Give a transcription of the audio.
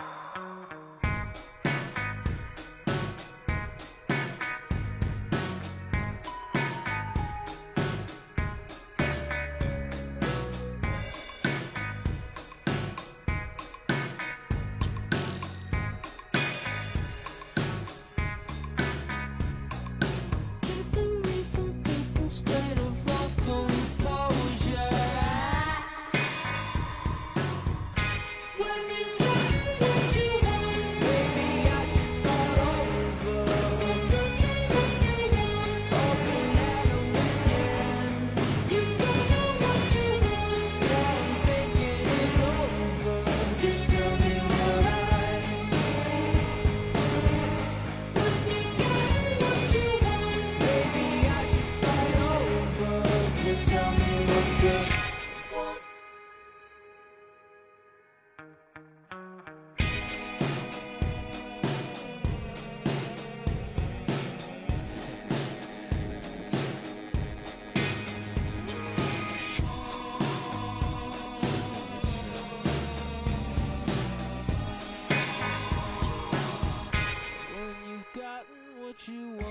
you 是我